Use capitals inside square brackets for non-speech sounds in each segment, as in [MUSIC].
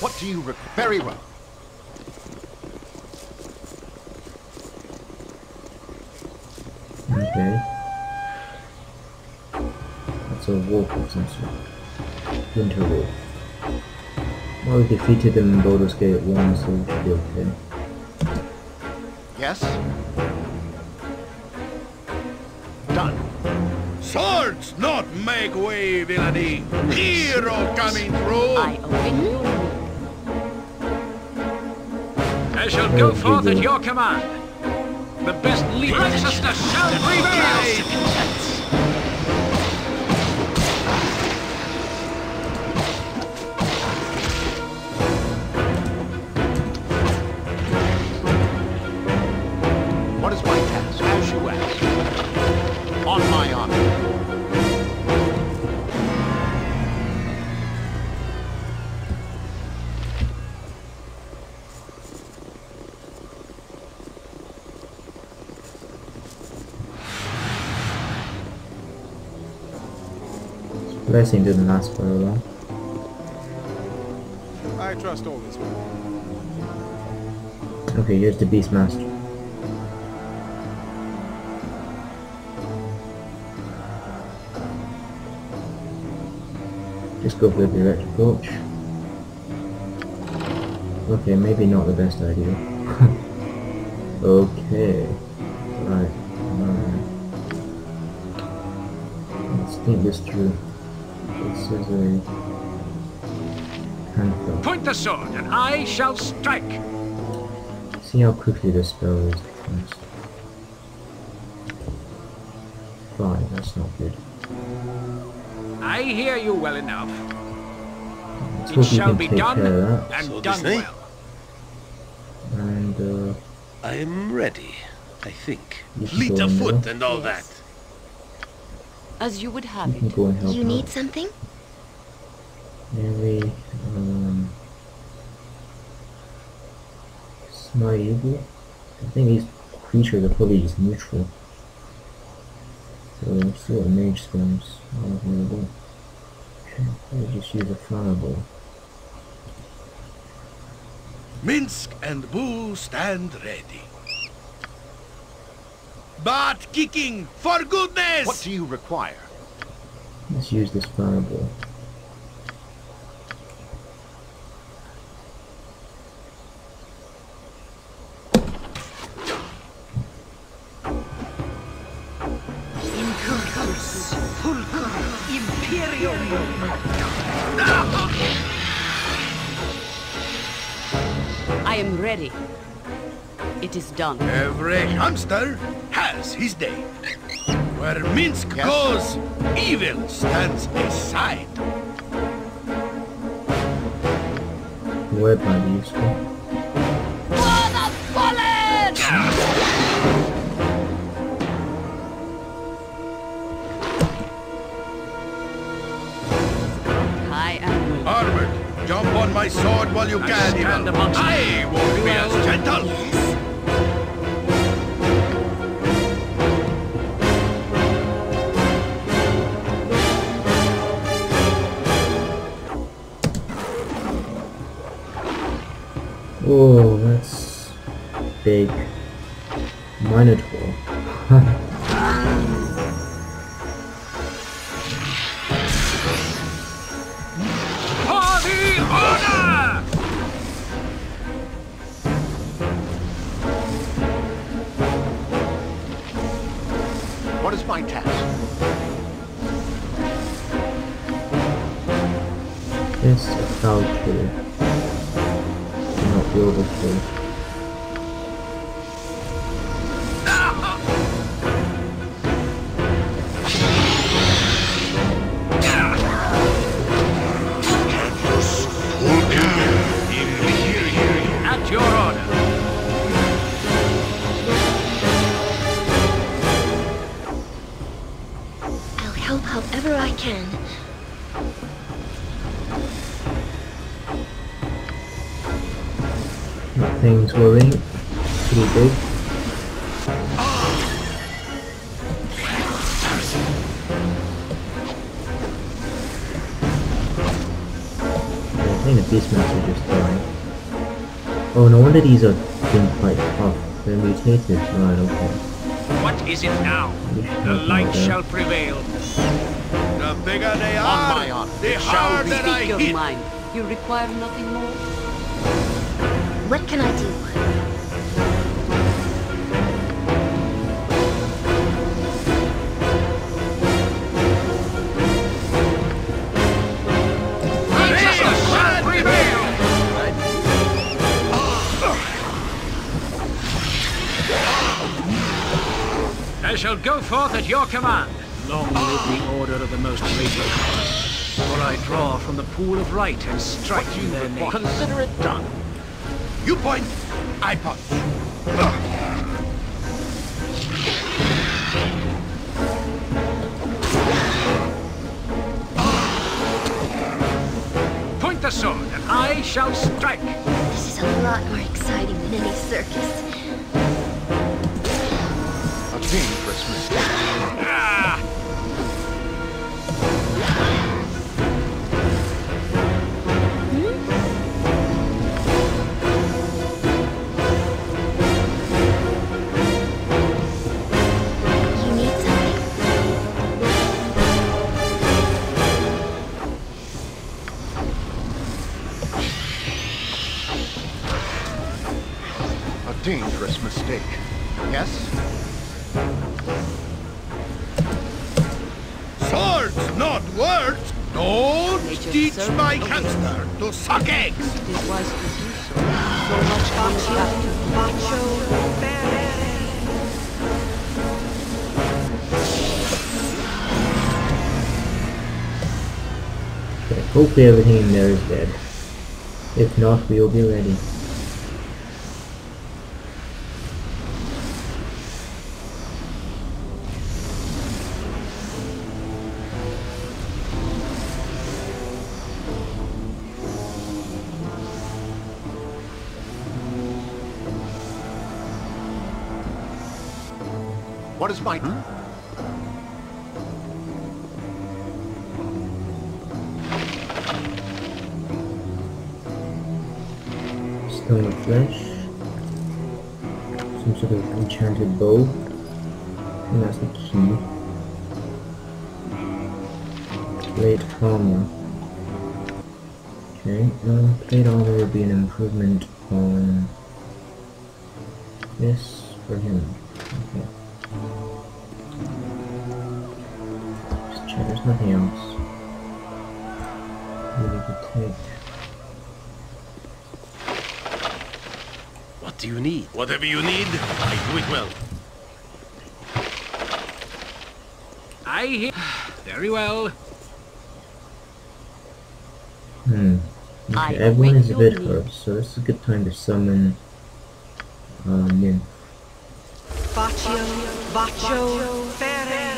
What do you require? Very well. Okay. That's a wolf of some sort. Winter wolf. Well, we defeated them in Baldur's Gate 1, so we should be okay. Yes? Done. Swords not make way, villainy! Hero coming through! I open you. I shall go forth at your command. The best leader shall prevail. Blessing didn't last very long. I trust all this. Okay, here's the Beastmaster. Just go for the direct approach. Okay, maybe not the best idea. [LAUGHS] okay. Right. alright. Let's think this through. This is a handcuff. Point the sword, and I shall strike. See how quickly the spell is cast. Five, that's not good. I hear you well enough. Let's It shall be done care of that. and So done well. And uh, I am ready, I think. You can Fleet of foot and all Yes. that. As you would have you it. go and help You out. need something? Maybe um, Smile. I think these creatures are probably just neutral. So let's see what mage spells are available. Okay, I'll just use a fireball. Minsc and Boo stand ready. Butt kicking, for goodness! What do you require? Let's use this fireball. I am ready. It is done. Every hamster has his day. Where Minsc Yes. goes, evil stands aside. Where might while you I can, stand evil. amongst I won't be as gentle. Oh, that's big. Minotaur. [LAUGHS] my task? Yes, a foul kill. Not the overkill. At Nothing's worrying. Pretty big. Okay. think the Beastmaster just died. Oh, no wonder these are being quite tough. They're mutated. Oh, right, okay. What is it now? The light know shall prevail. The bigger they On are, my honor, the shall harder be. I Speak your hit. mind. You require nothing more? What can I do? Prevail. I shall go forth at your command. Long live the order of the most gracious. For I draw from the pool of right and strike you you their name. Consider it done. You point, I punch. Point the sword, and I shall strike. This is a lot more exciting than any circus. A dangerous mistake. Swords, not words. Don't teach servant my awaits. hamster to suck eggs. It is wise to do so. So much comes back to Okay, hopefully everything in there is dead. If not, we will be ready. What is my... Stone to Flesh. Some sort of enchanted bow. And that's the key. Plate armor. Okay, um, plate armor would be an improvement on this for him. Okay. Just check, there's nothing else. We need to take. What do you need? Whatever you need, I do it well. I hear. Very well. Hmm. Okay, everyone is a your bit news. hurt, so this is a good time to summon uh, Nymph. Baccio, Baccio, Ferre.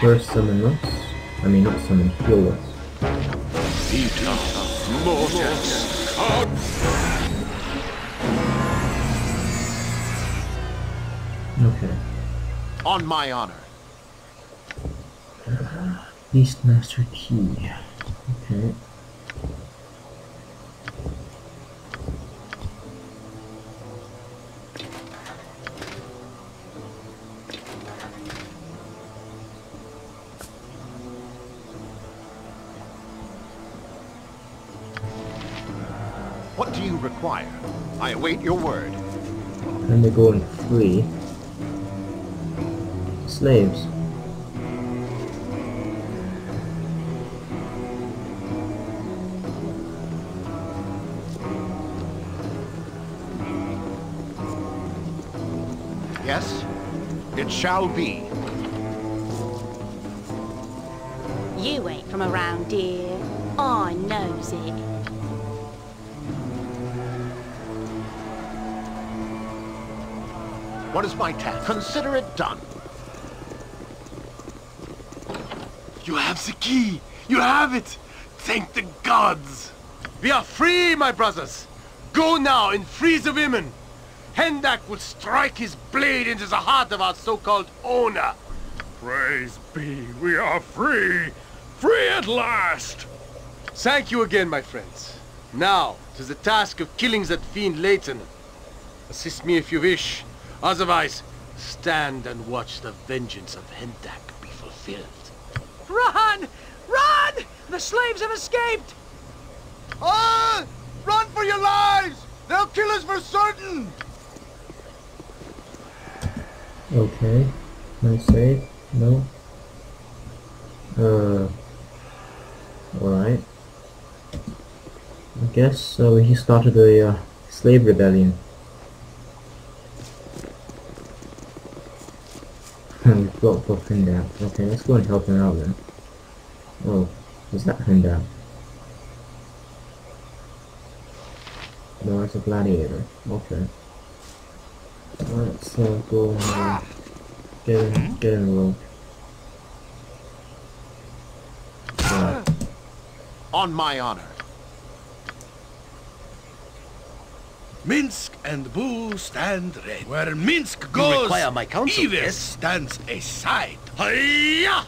First summon us. I mean, not summon, heal us. Okay. On my honor. Beastmaster Key. Okay. What do you require? I await your word. And they're going free. Slaves. Yes? It shall be. You ain't from around here. I knows it. What is my task? Consider it done. You have the key. You have it. Thank the gods. We are free, my brothers. Go now and free the women. Hendak will strike his blade into the heart of our so-called owner. Praise be, we are free! Free at last! Thank you again, my friends. Now, to the task of killing that fiend Lehtinan. Assist me if you wish. Otherwise, stand and watch the vengeance of Hendak be fulfilled. Run! Run! The slaves have escaped! Ah! Run for your lives! They'll kill us for certain! Okay. No save? No? Uh... Alright. I guess uh, he started a uh, slave rebellion. We blocked off Hendak. Okay, let's go and help him out then. Oh, is that Hendak? No, it's a gladiator. Okay. Let's uh, go and uh, get in, get enrolled. Right. On my honor. Minsc and Boo stand ready. Where Minsc goes, require my counsel, Ives yes? stands aside. Hiya!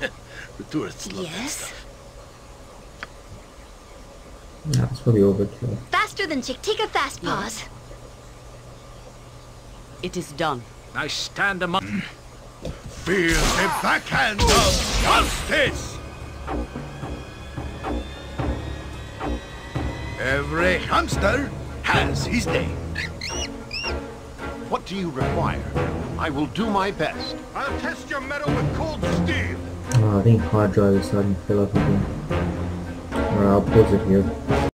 [LAUGHS] the tourists love that Yes? stuff. That's for the overkill. Faster than Chick. Take a fast pause. It is done. I stand among... Mm. Feel the backhand of justice! Every hamster has his day. What do you require? I will do my best. I'll test your mettle with cold steel! Oh, I think hard drive is starting to fill up again. Alright, I'll pause it here.